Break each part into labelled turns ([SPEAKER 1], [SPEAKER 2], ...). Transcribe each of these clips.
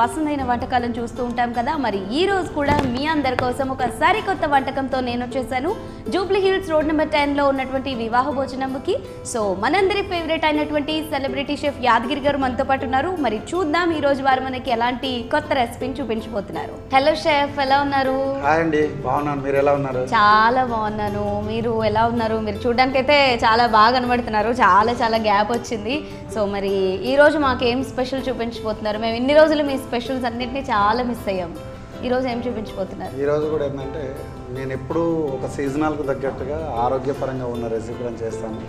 [SPEAKER 1] పసందైన వంటకాలను చూస్తూ ఉంటాం కదా. మరి ఈ రోజు కూడా మీ అందరి కోసం ఒక సరికొత్త వంటకంతో నేను వచ్చేసాను. జూబ్లీ హిల్స్ రోడ్ నెంబర్ టెన్లో ఉన్నటువంటి వివాహ భోజనంకి. సో మనందరి ఫేవరెట్ అయినటువంటి సెలబ్రిటీ షెఫ్ యాదగిరి గారు మనతో పాటు ఉన్నారు. మరి చూద్దాం ఈ రోజు వారు మనకి ఎలాంటి కొత్త రెసిపీని చూపించబోతున్నారు. హలో షెఫ్ ఎలా ఉన్నారు?
[SPEAKER 2] హాయ్ అండి బాగున్నాను. మీరు ఎలా ఉన్నారు?
[SPEAKER 1] చాలా బాగున్నాను. మీరు ఎలా ఉన్నారు? మీరు చూడడానికి అయితే చాలా బాగా కనబడుతున్నారు. చాలా చాలా గ్యాప్ వచ్చింది. సో మరి ఈ రోజు మాకు ఏం స్పెషల్ చూపించబోతున్నారు? మేము ఇన్ని రోజులు మీ స్పెషల్స్ అన్నింటినీ చాలా మిస్ అయ్యాం. ఈరోజు ఏం
[SPEAKER 2] చూపించిపోతున్నారు ఈరోజు కూడా ఏంటంటే నేను ఎప్పుడూ ఒక సీజనల్కు తగ్గట్టుగా ఆరోగ్యపరంగా ఉన్న రెసిపీలను చేస్తాను.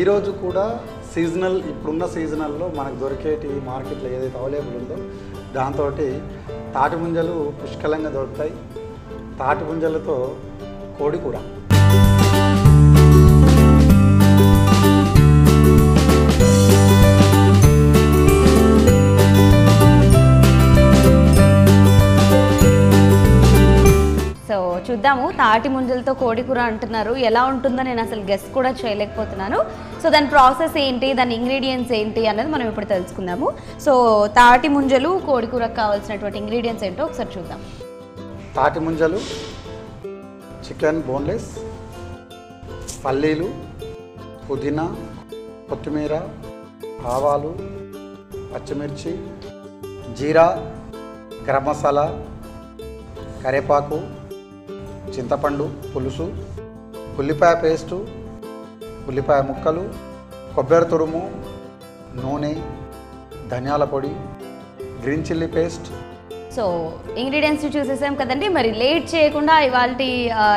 [SPEAKER 2] ఈరోజు కూడా సీజనల్ ఇప్పుడున్న సీజనల్లో మనకు దొరికేటి మార్కెట్లో ఏదైతే అవైలబుల్ ఉందో దాంతో తాటి ముంజలు పుష్కలంగా దొరుకుతాయి. తాటి ముంజలతో కోడి కూర.
[SPEAKER 1] చూద్దాము. తాటి ముంజలతో కోడికూర అంటున్నారు. ఎలా ఉంటుందో నేను అసలు గెస్ కూడా చేయలేకపోతున్నాను. సో దాని ప్రాసెస్ ఏంటి? దాని ఇంగ్రీడియంట్స్ ఏంటి అనేది మనం ఇప్పుడు తెలుసుకుందాము. సో తాటి ముంజలు కోడికూరకు కావాల్సినటువంటి ఇంగ్రీడియంట్స్ ఏంటో ఒకసారి చూద్దాం.
[SPEAKER 2] తాటి ముంజలు చికెన్ బోన్లెస్ పల్లీలు పుదీనా కొత్తిమీర ఆవాలు పచ్చిమిర్చి జీరా గరం మసాలా కరేపాకు చింతపండు పులుసు ఉల్లిపాయ పేస్టు ఉల్లిపాయ ముక్కలు కొబ్బరి తురుము నూనె ధనియాల పొడి green chilli paste
[SPEAKER 1] so ingredients చూసేసాం కదండి. మరి లేట్ చేయకుండా ఇవాళ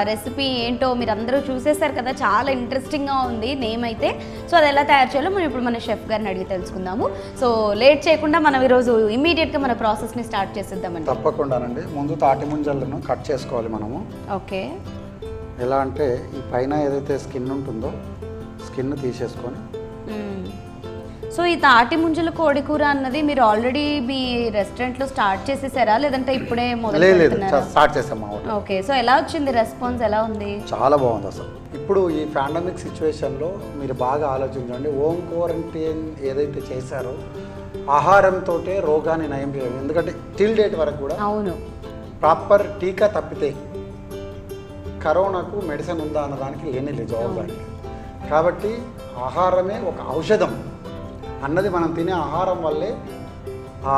[SPEAKER 1] రెసిపీ ఏంటో మీరు అందరూ చూసేసారు కదా. చాలా ఇంట్రెస్టింగ్గా ఉంది నేమ్ అయితే. సో అది ఎలా తయారు చేయాలో మనం ఇప్పుడు మన షెఫ్ గారిని అడిగి తెలుసుకుందాము. సో లేట్ చేయకుండా మనం ఈరోజు ఇమీడియట్గా మన ప్రాసెస్ని స్టార్ట్ చేసేద్దామండి.
[SPEAKER 2] తప్పకుండానండి. ముందు తాటి ముంజలను కట్ చేసుకోవాలి మనము.
[SPEAKER 1] ఓకే.
[SPEAKER 2] ఎలా అంటే ఈ పైన ఏదైతే స్కిన్ ఉంటుందో స్కిన్ తీసేసుకొని.
[SPEAKER 1] సో ఈ తాటి ముంజల కోడి కూర అన్నది మీరు ఆల్రెడీ మీ రెస్టారెంట్లో స్టార్ట్ చేసేసారా? లేదంటే ఇప్పుడే మొదలు
[SPEAKER 2] లేదు స్టార్ట్ చేసాం
[SPEAKER 1] ఓకే సో ఎలా వచ్చింది రెస్పాన్స్ ఎలా ఉంది?
[SPEAKER 2] చాలా బాగుంది అసలు. ఇప్పుడు ఈ పాండమిక్ సిచ్యువేషన్లో మీరు బాగా ఆలోచించండి. హోమ్ క్వారంటైన్ ఏదైతే చేశారో ఆహారంతో రోగాన్ని నయం చేయాలి ఎందుకంటే టిల్ డేట్ వరకు కూడా
[SPEAKER 1] అవును.
[SPEAKER 2] ప్రాపర్ టీకా తప్పితే కరోనాకు మెడిసిన్ ఉందా అన్న దానికి లేని లేదు జవాబు కాబట్టి ఆహారమే ఒక ఔషధం. అన్నది మనం తినే ఆహారం వల్లే ఆ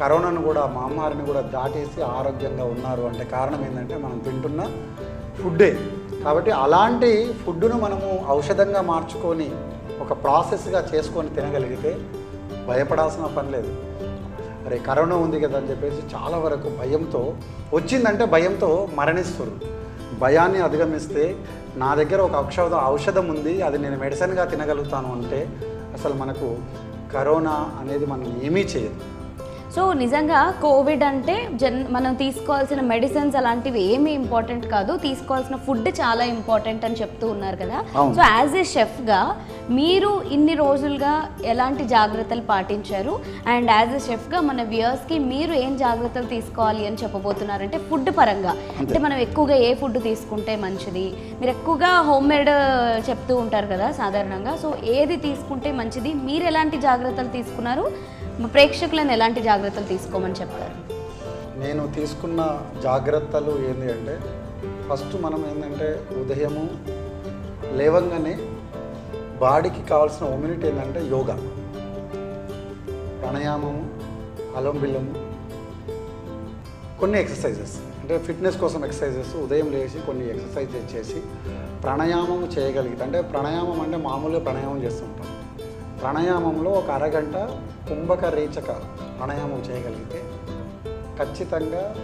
[SPEAKER 2] కరోనాను కూడా మహమ్మారిని కూడా దాటేసి ఆరోగ్యంగా ఉన్నారు అంటే కారణం ఏంటంటే మనం తింటున్న ఫుడ్డే. కాబట్టి అలాంటి ఫుడ్డును మనము ఔషధంగా మార్చుకొని ఒక ప్రాసెస్గా చేసుకొని తినగలిగితే భయపడాల్సిన పని లేదు. అరే కరోనా ఉంది కదా అని చెప్పేసి చాలా వరకు భయంతో వచ్చిందంటే భయంతో మరణిస్తారు. భయాన్ని అధిగమిస్తే నా దగ్గర ఒక ఔషధం ఔషధం ఉంది అది నేను మెడిసిన్గా తినగలుగుతాను అంటే అసలు మనకు కరోనా అనేది మనం ఏమీ చేయదు.
[SPEAKER 1] సో నిజంగా కోవిడ్ అంటే జన్ మనం తీసుకోవాల్సిన మెడిసిన్స్ అలాంటివి ఏమీ ఇంపార్టెంట్ కాదు. తీసుకోవాల్సిన ఫుడ్ చాలా ఇంపార్టెంట్ అని చెప్తూ ఉన్నారు కదా. సో యాజ్ ఏ షెఫ్గా మీరు ఇన్ని రోజులుగా ఎలాంటి జాగ్రత్తలు పాటించారు? అండ్ యాజ్ ఎ షెఫ్గా మన వ్యూయర్స్కి మీరు ఏం జాగ్రత్తలు తీసుకోవాలి అని చెప్పబోతున్నారంటే ఫుడ్ పరంగా. అంటే మనం ఎక్కువగా ఏ ఫుడ్ తీసుకుంటే మంచిది? మీరు ఎక్కువగా హోమ్ మేడ్ చెప్తూ ఉంటారు కదా సాధారణంగా. సో ఏది తీసుకుంటే మంచిది? మీరు ఎలాంటి జాగ్రత్తలు తీసుకున్నారు? ప్రేక్షకులను ఎలాంటి జాగ్రత్తలు తీసుకోమని చెప్తారు
[SPEAKER 2] నేను తీసుకున్న జాగ్రత్తలు ఏంటి అంటే ఫస్ట్ మనం ఏంటంటే ఉదయము లేవంగానే బాడీకి కావాల్సిన ఇమ్యూనిటీ ఏంటంటే యోగా. ప్రాణాయామము అలంబిల్లము కొన్ని ఎక్సర్సైజెస్ అంటే ఫిట్నెస్ కోసం ఎక్సర్సైజెస్ ఉదయం లేచి కొన్ని ఎక్సర్సైజెస్ చేసి ప్రాణాయామం చేయగలిగితే అంటే ప్రాణాయామం అంటే మామూలుగా ప్రాణాయామం చేస్తుంటాం ప్రాణాయామంలో ఒక అరగంట కుంభక రేచక ప్రాణాయామం చేయగలిగితే ఖచ్చితంగా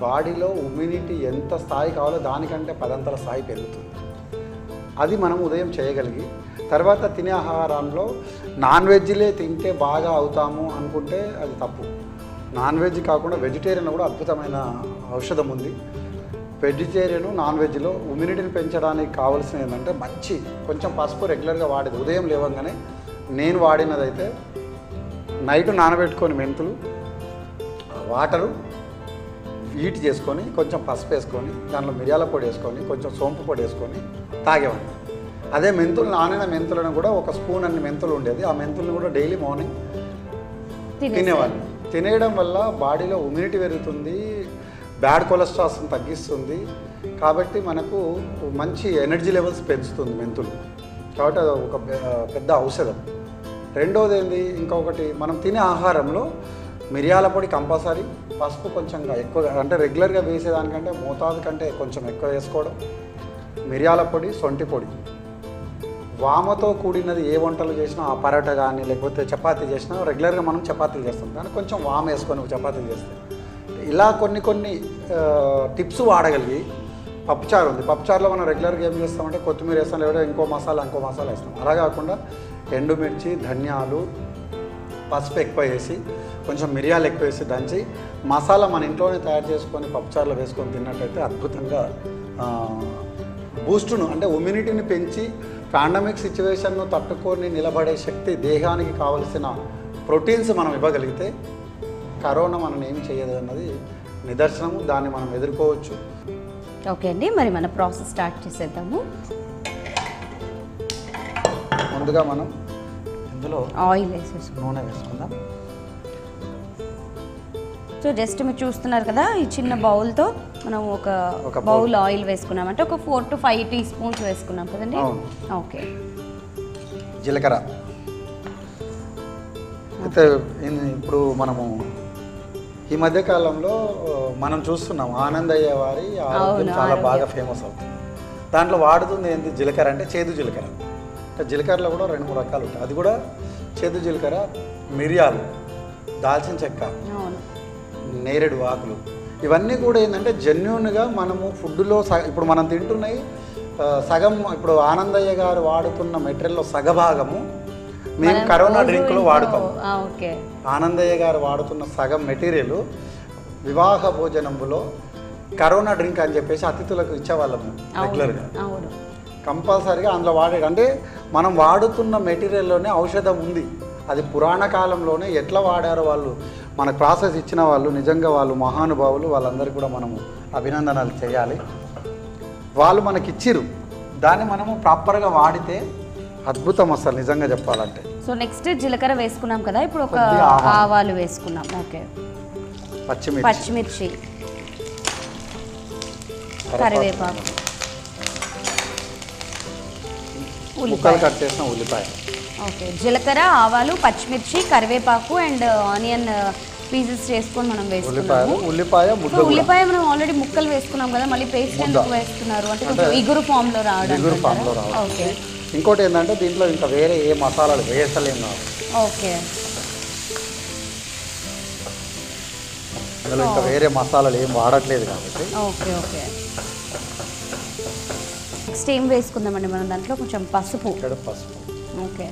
[SPEAKER 2] బాడీలో ఇమ్యూనిటీ ఎంత స్థాయి కావాలో దానికంటే పదంతల స్థాయి పెరుగుతుంది. అది మనం ఉదయం చేయగలిగి తర్వాత తినే ఆహారంలో నాన్ వెజ్లే తింటే బాగా అవుతాము అనుకుంటే అది తప్పు. నాన్ వెజ్ కాకుండా వెజిటేరియన్ కూడా అద్భుతమైన ఔషధం ఉంది. వెజిటేరియన్ నాన్ వెజ్లో ఇమ్యూనిటీని పెంచడానికి కావాల్సిన ఏంటంటే మంచి కొంచెం పసుపు రెగ్యులర్గా వాడేది. ఉదయం లేవగానే నేను వాడినదైతే నైట్ నానబెట్టుకొని మెంతులు వాటరు హీట్ చేసుకొని కొంచెం పసుపు వేసుకొని దాంట్లో మిరియాల పొడి వేసుకొని కొంచెం సోంపు పొడి వేసుకొని తాగేవాడిని. అదే మెంతులు నానిన మెంతులను కూడా ఒక స్పూన్ అన్ని మెంతులు ఉండేది. ఆ మెంతులను కూడా డైలీ మార్నింగ్. తినేవాడిని. తినేయడం వల్ల బాడీలో ఇమ్యూనిటీ పెరుగుతుంది బ్యాడ్ కొలెస్ట్రాల్స్ని తగ్గిస్తుంది. కాబట్టి మనకు మంచి ఎనర్జీ లెవెల్స్ పెంచుతుంది మెంతులు. కాబట్టి అది ఒక పెద్ద ఔషధం. రెండోది ఏంది ఇంకొకటి మనం తినే ఆహారంలో మిరియాల పొడి కంపల్సరీ పసుపు కొంచెం ఎక్కువ అంటే రెగ్యులర్గా వేసేదానికంటే మోతాదు కంటే కొంచెం ఎక్కువ వేసుకోవడం. మిరియాల పొడి సొంటి పొడి. వామతో కూడినది ఏ వంటలు చేసినా ఆ పరోటా కానీ లేకపోతే చపాతీ చేసినా రెగ్యులర్గా మనం చపాతీలు చేస్తాం. కానీ కొంచెం వామ వేసుకొని చపాతీలు చేస్తాం. ఇలా కొన్ని కొన్ని టిప్స్ వాడగలిగి పప్పుచారు ఉంది. పప్పుచారులో మనం రెగ్యులర్గా ఏం చేస్తామంటే కొత్తిమీర వేస్తాం లేదా ఇంకో మసాలా ఇంకో మసాలా వేస్తాం. అలా కాకుండా ఎండుమిర్చి ధనియాలు పసుపు ఎక్కువ వేసి కొంచెం మిరియాలు ఎక్కువ వేసి దంచి మసాలా మన ఇంట్లోనే తయారు చేసుకొని పప్పుచారులో వేసుకొని తిన్నట్టయితే అద్భుతంగా బూస్టును అంటే ఇమ్యూనిటీని పెంచి పాండమిక్ సిచ్యువేషన్ను తట్టుకొని నిలబడే శక్తి దేహానికి కావలసిన ప్రోటీన్స్ మనం ఇవ్వగలిగితే కరోనా మనం ఏం చేయదు అన్నది నిదర్శనము. దాన్ని మనం ఎదుర్కోవచ్చు.
[SPEAKER 1] ఓకే అండి మరి మన ప్రాసెస్ స్టార్ట్ చేసేద్దాము.
[SPEAKER 2] ముందుగా మనం ఇందులో
[SPEAKER 1] ఆయిల్ వేసేసుకుందాం.
[SPEAKER 2] నూనె వేసుకుందాం.
[SPEAKER 1] సో జస్ట్ మీరు చూస్తున్నారు కదా ఈ చిన్న బౌల్తో మనం ఒక. బౌల్. ఆయిల్ వేసుకున్నాం అంటే ఒక four to five teaspoons వేసుకున్నాం కదండి. ఓకే.
[SPEAKER 2] జీలకర్ర. అయితే ఇప్పుడు మనము ఈ మధ్య కాలంలో మనం చూస్తున్నాం ఆనందయ్య వారి ఆరోగ్యం చాలా. బాగా ఫేమస్ అవుతుంది. దాంట్లో వాడుతుంది ఏంటి జీలకర్ర అంటే చేదు జీలకర్ర. అంటే జీలకర్రలో కూడా రెండు మూడు రకాలు ఉంటాయి. అది కూడా చేదు జీలకర్ర మిరియాలు దాల్చిన చెక్క నేరేడు ఆకులు. ఇవన్నీ కూడా ఏంటంటే జెన్యున్గా మనము ఫుడ్లో సగ ఇప్పుడు మనం తింటున్నాయి సగం ఇప్పుడు ఆనందయ్య గారు వాడుతున్న మెటీరియల్లో సగభాగము మేము కరోనా డ్రింక్లో వాడుతాం. ఆనందయ్య గారు వాడుతున్న సగం మెటీరియల్ వివాహ భోజనంలో కరోనా డ్రింక్ అని చెప్పేసి అతిథులకు ఇచ్చేవాళ్ళము రెగ్యులర్గా. కంపల్సరీగా అందులో వాడే అంటే మనం వాడుతున్న మెటీరియల్లోనే ఔషధం ఉంది. అది పురాణ కాలంలోనే ఎట్లా వాడారో వాళ్ళు మన ప్రాసెస్ ఇచ్చిన వాళ్ళు నిజంగా వాళ్ళు మహానుభావులు వాళ్ళందరికీ కూడా మనము అభినందనలు చేయాలి. వాళ్ళు మనకి ఇచ్చిరు దాన్ని మనము ప్రాపర్గా వాడితే అద్భుతం అసలు నిజంగా చెప్పాలంటే.
[SPEAKER 1] సో నెక్స్ట్ జీలకర్ర వేసుకున్నాం కదా ఇప్పుడు ఒక
[SPEAKER 2] ఆవాలు.
[SPEAKER 1] వేసుకున్నాం. ఓకే.
[SPEAKER 2] పచ్చిమిర్చి.
[SPEAKER 1] పచ్చిమిర్చి. కరివేపాకు.
[SPEAKER 2] ముక్కలు
[SPEAKER 1] ఉల్లిపాయ
[SPEAKER 2] కట్ చేసిన ఉల్లిపాయ.
[SPEAKER 1] ఓకే. జీలకర్ర ఆవాలు పచ్చిమిర్చి కరివేపాకు అండ్ ఆనియన్ పీసెస్ చేసుకొని మనం
[SPEAKER 2] ఉల్లిపాయలు
[SPEAKER 1] వేసుకున్నాము
[SPEAKER 2] ఉల్లిపాయ.
[SPEAKER 1] ఉల్లిపాయ మనం ఆల్రెడీ ముక్కలు వేసుకున్నాం కదా మళ్ళీ పేస్ట్. ఎందుకు వేస్తున్నారు అంటే ఇగురు
[SPEAKER 2] ఫామ్లో రావడం.
[SPEAKER 1] ఓకే.
[SPEAKER 2] ఇంకోటి ఏంటంటే దీంట్లో ఇంకా వేరే ఏ మసాలాలు వేసలేం కాదు
[SPEAKER 1] ఓకే.
[SPEAKER 2] ఇందులో ఇంకా వేరే మసాలాలు ఏం వాడట్లేదు కాబట్టి.
[SPEAKER 1] Okay okay. నెక్స్ట్ ఏం వేసుకుందామండి మనం దాంట్లో కొంచెం పసుపు.
[SPEAKER 2] ఇక్కడ పసుపు.
[SPEAKER 1] ఓకే.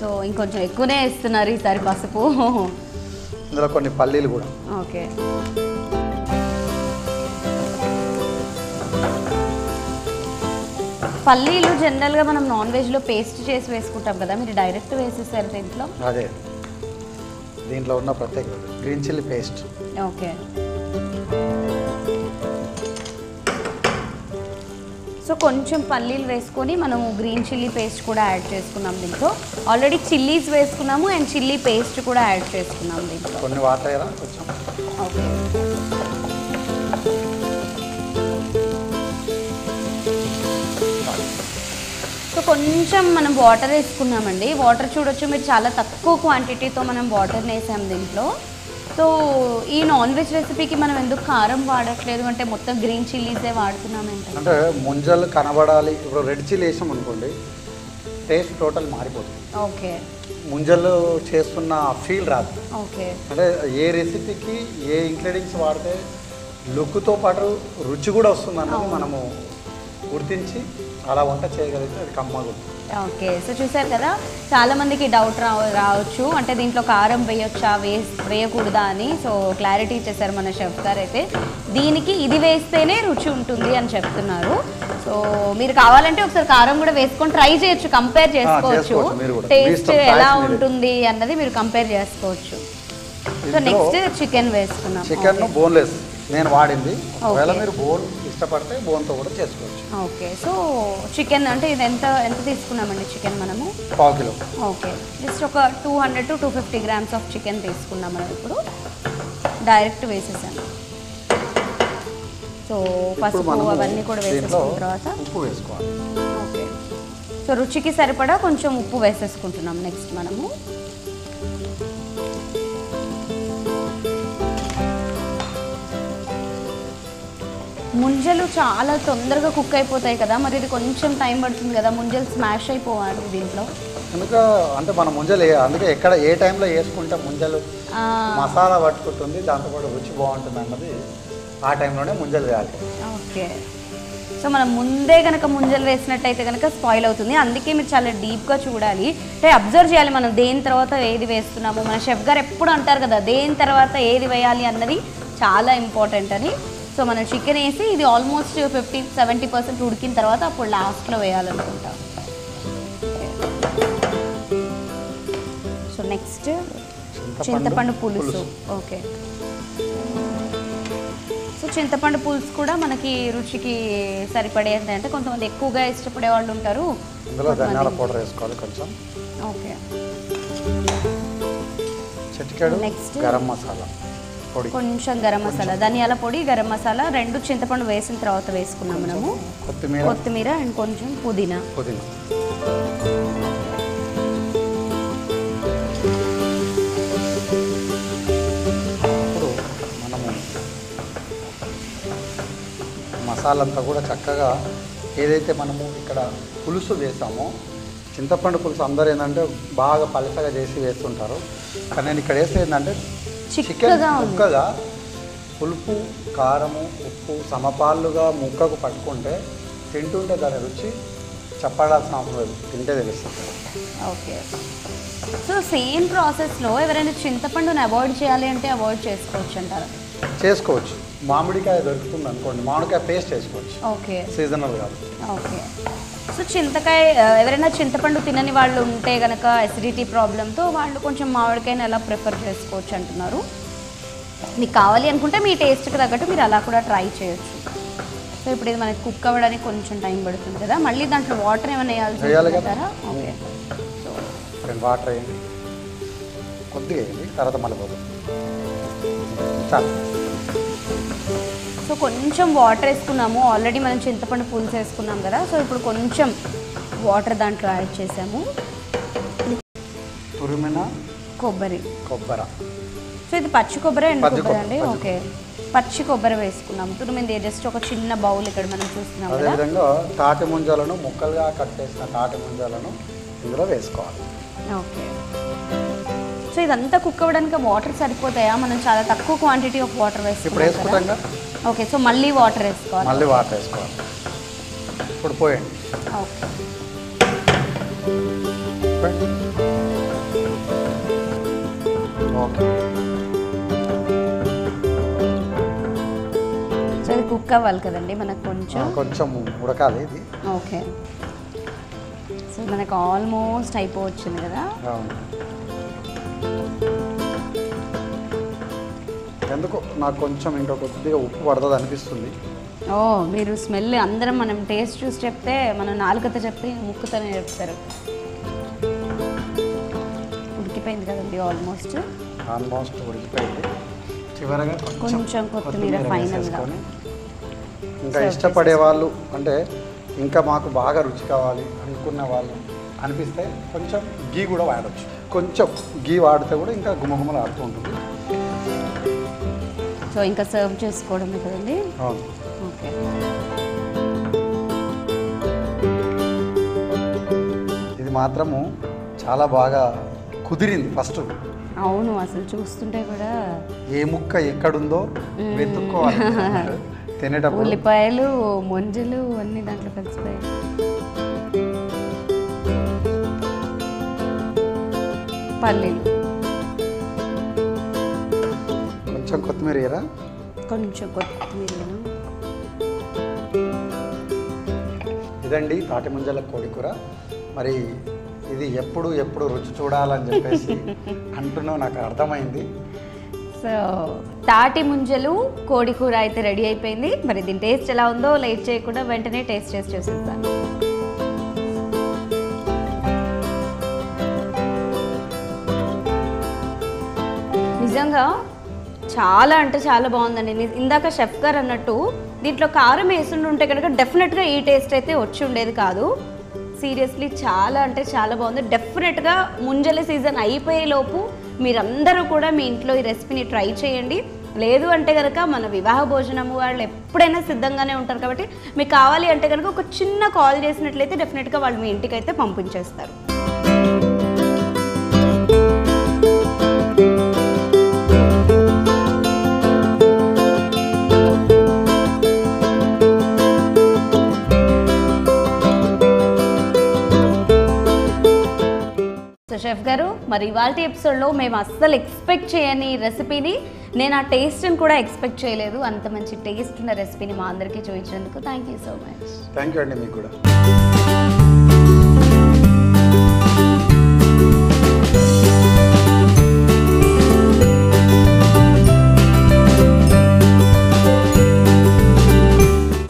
[SPEAKER 1] సో ఇంకొంచెం ఎక్కువనే వేస్తున్నారు ఈసారి పసుపు.
[SPEAKER 2] ఇందులో కొన్ని పల్లీలు కూడా.
[SPEAKER 1] ఓకే. పల్లీలు జనరల్గా మనం నాన్ వెజ్లో పేస్ట్ చేసి వేసుకుంటాం కదా మీరు డైరెక్ట్ వేసేసారు దీంట్లో?
[SPEAKER 2] అదే. దీంట్లో ఉన్న ప్రత్యేకత green chilli paste
[SPEAKER 1] okay. So కొంచెం పల్లీలు వేసుకొని మనము గ్రీన్ చిల్లీ పేస్ట్ కూడా యాడ్ చేసుకున్నాం దీంట్లో. ఆల్రెడీ చిల్లీస్ వేసుకున్నాము అండ్ చిల్లీ పేస్ట్ కూడా యాడ్ చేసుకున్నాం దీంట్లో.
[SPEAKER 2] కొన్ని వాటర్ కొంచెం.
[SPEAKER 1] ఓకే. కొంచెం మనం వాటర్ వేసుకున్నామండి. వాటర్ చూడొచ్చు మీరు చాలా తక్కువ క్వాంటిటీతో మనం వాటర్ వేసాం దీంట్లో. సో ఈ నాన్ వెజ్ రెసిపీకి మనం ఎందుకు కారం వాడట్లేదు? అంటే మొత్తం గ్రీన్ చిల్లీసే వాడుతున్నాం
[SPEAKER 2] అంటే ముంజలు కనబడాలి. ఇప్పుడు రెడ్ చిల్లీ వేసాం అనుకోండి టేస్ట్ టోటల్ మారిపోతుంది.
[SPEAKER 1] ఓకే.
[SPEAKER 2] ముంజలు చేస్తున్న ఫీల్ రాదు.
[SPEAKER 1] ఓకే.
[SPEAKER 2] అంటే ఏ రెసిపీకి ఏ ఇంగ్రీడియంట్స్ వాడితే లుక్తో పాటు రుచి కూడా వస్తుంది అన్నది మనము గుర్తించి అలా వంట చేయగలిగితే అది కమ్మగా ఉంటుంది
[SPEAKER 1] ఓకే సో చూసారు కదా చాలా మందికి డౌట్ రా రావచ్చు. అంటే దీంట్లో కారం వేయొచ్చా వేస్ వేయకూడదా అని సో క్లారిటీ ఇచ్చేసారు మన షెఫ్ గారు అయితే. దీనికి ఇది వేస్తేనే రుచి ఉంటుంది అని చెప్తున్నారు. సో మీరు కావాలంటే ఒకసారి కారం కూడా వేసుకొని ట్రై చేయొచ్చు కంపేర్ చేసుకోవచ్చు. టేస్ట్ ఎలా. ఉంటుంది అన్నది మీరు కంపేర్ చేసుకోవచ్చు. సో నెక్స్ట్ చికెన్ వేసుకున్నాం.
[SPEAKER 2] చికెన్. బోన్లెస్ నేను వాడింది. ఒకవేళ. మీరు బోన్ ఇష్టపడితే బోన్తో కూడా చేసుకోవచ్చు.
[SPEAKER 1] ఓకే. సో చికెన్ అంటే ఇది ఎంత ఎంత తీసుకున్నామండి చికెన్ మనము?
[SPEAKER 2] పావు కిలో.
[SPEAKER 1] ఓకే. జస్ట్ ఒక two hundred to two fifty grams of chicken తీసుకున్నాం మనం ఇప్పుడు డైరెక్ట్ వేసేసాను. సో పసుపు అవన్నీ కూడా వేసేసుకున్న తర్వాత
[SPEAKER 2] ఉప్పు వేసుకోవాలి.
[SPEAKER 1] ఓకే. సో రుచికి సరిపడా కొంచెం ఉప్పు వేసేసుకుంటున్నాం నెక్స్ట్ మనము. ముంజలు చాలా తొందరగా కుక్ అయిపోతాయి కదా మరి ఇది కొంచెం టైం పడుతుంది కదా ముంజలు స్మాష్ అయిపోవాలి దీంట్లో.
[SPEAKER 2] కనుక అంటే మన ముంజలు అందుకే ఎక్కడ ఏ టైంలో వేసుకుంటే ముంజలు మసాలా పట్టుకుంటుంది దాంతో కూడా రుచి బాగుంటుంది అన్నది ఆ టైంలోనే ముంజలు వేయాలి.
[SPEAKER 1] ఓకే. సో మనం ముందే కనుక ముంజలు వేసినట్టయితే కనుక స్పాయిల్ అవుతుంది. అందుకే మీరు చాలా డీప్గా చూడాలి. అంటే అబ్జర్వ్ చేయాలి మనం దేని తర్వాత ఏది వేస్తున్నాము? మన షెఫ్ గారు ఎప్పుడు అంటారు కదా దేని తర్వాత ఏది వేయాలి అన్నది చాలా ఇంపార్టెంట్ అని. సో మనం చికెన్ వేసి ఇది ఆల్మోస్ట్ ఫిఫ్టీ సెవెంటీ పర్సెంట్ ఉడికిన తర్వాత అప్పుడు లాస్ట్లో వేయాలనుకుంటా. సో నెక్స్ట్ చింతపండు పులుసు. ఓకే సో చింతపండు పులుసు కూడా మనకి రుచికి సరిపడేది అంటే కొంతమంది ఎక్కువగా ఇష్టపడే వాళ్ళు ఉంటారు.
[SPEAKER 2] ఇందులో ధనియాల పౌడర్ వేసుకోవాలి కొంచెం.
[SPEAKER 1] ఓకే
[SPEAKER 2] చిటికెడు
[SPEAKER 1] Next.
[SPEAKER 2] గరం మసాలా. పొడి.
[SPEAKER 1] కొంచెం గరం మసాలా ధనియాల పొడి గరం మసాలా రెండు చింతపండు వేసిన తర్వాత వేసుకున్నాం మనము.
[SPEAKER 2] కొత్తిమీర.
[SPEAKER 1] కొత్తిమీర అండ్ కొంచెం పుదీనా.
[SPEAKER 2] పుదీనా. ఇప్పుడు మనము మసాలా అంతా కూడా చక్కగా ఏదైతే మనము ఇక్కడ పులుసు వేసామో చింతపండు పులుసు అందరూ ఏంటంటే బాగా పలసగా చేసి వేస్తుంటారు. కానీ నేను ఇక్కడ వేస్తే ఏంటంటే
[SPEAKER 1] చిక్కగా.
[SPEAKER 2] ముక్కగా పులుపు కారము ఉప్పు సమపాళ్ళుగా ముక్కకు పట్టుకుంటే తింటుంటే దాని రుచి చెప్పాల్సిన అవసరం లేదు. తింటే తెలుస్తుంది.
[SPEAKER 1] ఓకే. సో సేమ్ ప్రాసెస్లో ఎవరైనా చింతపండుని అవాయిడ్ చేయాలి అంటే అవాయిడ్ చేసుకోవచ్చు అంటారు?
[SPEAKER 2] చేసుకోవచ్చు. మామిడికాయ దొరుకుతుంది అనుకోండి. మామిడికాయ పేస్ట్ చేసుకోవచ్చు.
[SPEAKER 1] ఓకే.
[SPEAKER 2] సీజనల్ కాదు
[SPEAKER 1] ఓకే. సో చింతకాయ ఎవరైనా చింతపండు తినని వాళ్ళు ఉంటే కనుక ఎసిడిటీ ప్రాబ్లంతో వాళ్ళు కొంచెం మామిడికాయని ఎలా ప్రిఫర్ చేసుకోవచ్చు అంటున్నారు. మీకు కావాలి అనుకుంటే మీ టేస్ట్కి తగ్గట్టు మీరు అలా కూడా ట్రై చేయొచ్చు. సో ఇప్పుడు ఇది మనకి కుక్ అవ్వడానికి కొంచెం టైం పడుతుంది కదా. మళ్ళీ దాంట్లో వాటర్ ఏమైనా వేయాల్సి
[SPEAKER 2] వేయాలి కదా.
[SPEAKER 1] ఓకే సో
[SPEAKER 2] వాటర్ వేయండి. కొద్దిగా వేయండి తర్వాత మళ్ళీ చాలు.
[SPEAKER 1] సో కొంచెం వాటర్ వేసుకున్నాము. ఆల్రెడీ మనం చింతపండు పులుసు వేసుకున్నాం కదా. సో ఇప్పుడు కొంచెం వాటర్ దాంట్లో యాడ్ చేసాము.
[SPEAKER 2] తురిమిన
[SPEAKER 1] కొబ్బరి.
[SPEAKER 2] కొబ్బరి.
[SPEAKER 1] సో ఇది పచ్చి కొబ్బరి అండ్ కొబ్బరి అండి? ఓకే. పచ్చి కొబ్బరి వేసుకున్నాం తురిమింది జస్ట్ ఒక చిన్న బౌల్ ఇక్కడ మనం చూస్తున్నాం
[SPEAKER 2] అదేవిధంగా తాటి ముంజలను ముక్కలుగా కట్ చేసిన తాటి ముంజలను ఇందులో వేసుకోవాలి.
[SPEAKER 1] ఓకే. సో ఇదంతా కుక్ అవ్వడానికి వాటర్ సరిపోతాయా? మనం చాలా తక్కువ క్వాంటిటీ ఆఫ్ వాటర్
[SPEAKER 2] వేసుకుంటాం
[SPEAKER 1] ఓకే సో మళ్ళీ వాటర్ వేసుకోవాలి.
[SPEAKER 2] మళ్ళీ వాటర్ వేసుకోవాలి. ఇప్పుడు పోయండి.
[SPEAKER 1] ఓకే సో ఇది కుక్ అవ్వాలి కదండి మనకు కొంచెం.
[SPEAKER 2] కొంచెం ఉడకాలి ఇది.
[SPEAKER 1] ఓకే సో మనకు ఆల్మోస్ట్ అయిపోవచ్చింది కదా.
[SPEAKER 2] ఎందుకు నాకు కొంచెం ఇంకా కొద్దిగా ఉప్పు పడుతుంది అనిపిస్తుంది.
[SPEAKER 1] ఓ మీరు స్మెల్ అందరం మనం టేస్ట్ చూసి చెప్తే మనం నాలుకతో చెప్తే ముక్కుతోనే చెప్తారు. ఉడికిపోయింది కదండి ఆల్మోస్ట్.
[SPEAKER 2] ఆల్మోస్ట్ ఉడికిపోయింది. చివరగా
[SPEAKER 1] కొంచెం కొత్తిమీర ఫైనల్గా
[SPEAKER 2] ఇంకా ఇష్టపడే వాళ్ళు అంటే ఇంకా మాకు బాగా రుచి కావాలి అనుకున్న వాళ్ళు అనిపిస్తే కొంచెం గీ కూడా వాడచ్చు. కొంచెం గీ వాడితే కూడా ఇంకా గుమగుమలు ఆడుతూ ఉంటుంది.
[SPEAKER 1] సో ఇంకా సర్వ్ చేసుకోవడమే కదండి?
[SPEAKER 2] అవును.
[SPEAKER 1] ఓకే.
[SPEAKER 2] ఇది మాత్రము చాలా బాగా కుదిరింది ఫస్ట్.
[SPEAKER 1] అవును అసలు చూస్తుంటే కూడా
[SPEAKER 2] ఏ ముక్క ఎక్కడుందో వెతుక్కోవాలి. తినేటప్పుడు.
[SPEAKER 1] ఉల్లిపాయలు మొంజలు అన్నీ దాంట్లో కలిసిపోయాయి. పల్లీలు
[SPEAKER 2] కొంచెం కొత్తిమీర
[SPEAKER 1] కొంచెం కొత్తిమీరను.
[SPEAKER 2] ఇదండి తాటి ముంజల కోడి కూర. మరి ఇది ఎప్పుడు ఎప్పుడు రుచి చూడాలని చెప్పేసి అంటున్నావు నాకు అర్థమైంది.
[SPEAKER 1] సో తాటి ముంజలు కోడి కూర అయితే రెడీ అయిపోయింది. మరి దీని టేస్ట్ ఎలా ఉందో లేట్ చేయకుండా వెంటనే టేస్ట్ చేసి చూసిస్తాను నిజంగా చాలా అంటే చాలా బాగుందండి. ఇందాక షెఫ్ గారు అన్నట్టు దీంట్లో కారం వేసుండి ఉంటే కనుక డెఫినెట్గా ఈ టేస్ట్ అయితే వచ్చి ఉండేది కాదు. సీరియస్లీ చాలా అంటే చాలా బాగుంది. డెఫినెట్గా ముంజల సీజన్ అయిపోయేలోపు మీరందరూ కూడా మీ ఇంట్లో ఈ రెసిపీని ట్రై చేయండి. లేదు అంటే కనుక మన వివాహ భోజనము వాళ్ళు ఎప్పుడైనా సిద్ధంగానే ఉంటారు కాబట్టి మీకు కావాలి అంటే కనుక ఒక చిన్న కాల్ చేసినట్లయితే డెఫినెట్గా వాళ్ళు మీ ఇంటికి అయితే పంపించేస్తారు. షెఫ్ గారు. మరి ఇవాళ ఎపిసోడ్లో మేము అస్సలు ఎక్స్పెక్ట్ చేయని రెసిపీని నేను ఆ టేస్ట్ని కూడా ఎక్స్పెక్ట్ చేయలేదు. అంత మంచి టేస్ట్ ఉన్న రెసిపీని మా అందరికీ చూపించినందుకు thank you so much
[SPEAKER 2] thank you అండి మీకు కూడా.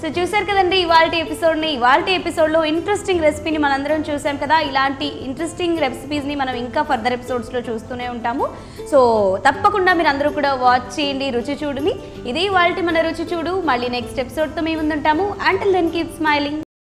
[SPEAKER 1] సో చూసారు కదండి ఇవాళ ఎపిసోడ్ని ఇవాళ ఎపిసోడ్లో ఇంట్రెస్టింగ్ రెసిపీని మనందరం చూసాం కదా. ఇలాంటి ఇంట్రెస్టింగ్ రెసిపీస్ని మనం ఇంకా ఫర్దర్ ఎపిసోడ్స్లో చూస్తూనే ఉంటాము. సో తప్పకుండా మీరు అందరూ కూడా వాచ్ చేయండి రుచి చూడుని ఇది ఇవాళ మన రుచి చూడు. మళ్ళీ నెక్స్ట్ ఎపిసోడ్తో మేము ఉంటాము అంటిల్ దెన్ కీప్ స్మైలింగ్